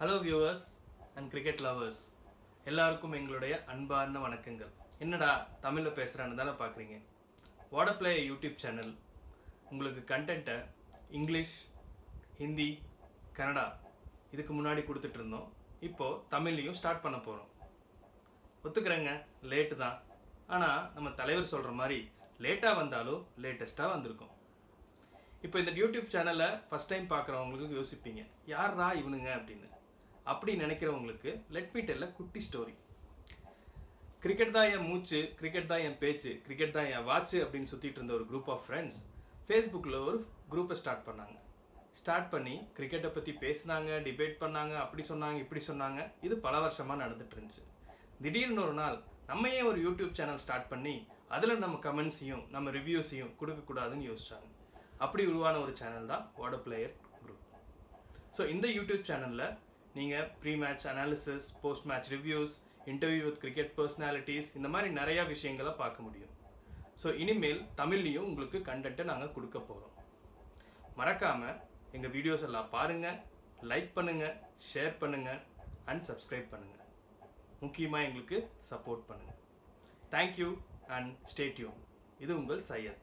Hello viewers and cricket lovers எல்லாருக்கும் எங்களுடைய அன்பார்ந்த வணக்கங்கள். என்னடா தமிழில் பேசுகிறான்னு தானே பார்க்குறீங்க வாட பிளே யூடியூப் சேனல் உங்களுக்கு கண்டென்ட்டை இங்கிலீஷ் ஹிந்தி கன்னடா இதுக்கு முன்னாடி கொடுத்துட்டு இருந்தோம். இப்போது தமிழ்லையும் ஸ்டார்ட் பண்ண போகிறோம் ஒத்துக்கிறேங்க லேட்டு தான். ஆனால் நம்ம தலைவர் சொல்கிற மாதிரி லேட்டாக வந்தாலும் லேட்டஸ்ட்டாக வந்திருக்கோம். இப்போ இந்த யூடியூப் சேனலை ஃபஸ்ட் டைம் பார்க்குறவங்களுக்கு யோசிப்பீங்க. யாரா இவனுங்க அப்படின்னு. அப்படி நினைக்கிறவங்களுக்கு லெட் மீ டெல்ல குட்டி ஸ்டோரி கிரிக்கெட் தான் என் மூச்சு கிரிக்கெட் தான் என் பேச்சு கிரிக்கெட் தான் என் வாட்ச் அப்படின்னு சுற்றிட்டு இருந்த ஒரு குரூப் ஆஃப் ஃப்ரெண்ட்ஸ் ஃபேஸ்புக்கில் ஒரு குரூப்பை ஸ்டார்ட் பண்ணாங்க. ஸ்டார்ட் பண்ணி கிரிக்கெட்டை பற்றி பேசினாங்க டிபேட் பண்ணாங்க அப்படி சொன்னாங்க இப்படி சொன்னாங்க. இது பல வருஷமாக நடந்துட்டு இருந்துச்சு. திடீர்னு ஒரு நாள் நம்ம ஏன் ஒரு யூடியூப் சேனல் ஸ்டார்ட் பண்ணி அதில் நம்ம கமெண்ட்ஸையும் நம்ம ரிவ்யூஸையும் கொடுக்கக்கூடாதுன்னு யோசிச்சாங்க. அப்படி உருவான ஒரு சேனல் தான் வாட பிளேயர் குரூப் ஸோ இந்த யூடியூப் சேனலில் நீங்கள் pre match analysis post match reviews interview with cricket personalities இந்த மாதிரி நிறையா விஷயங்களை பார்க்க முடியும். ஸோ இனிமேல் தமிழ்லையும் உங்களுக்கு கண்டென்ட்டை நாங்கள் கொடுக்க போகிறோம் மறக்காமல் எங்கள் வீடியோஸ் எல்லாம் பாருங்கள் லைக் பண்ணுங்கள் ஷேர் பண்ணுங்கள் அண்ட் சப்ஸ்கிரைப் பண்ணுங்கள் முக்கியமாக எங்களுக்கு சப்போர்ட் பண்ணுங்கள் தேங்க்யூ அண்ட் ஸ்டேட்யூன் இது உங்கள் சையத்.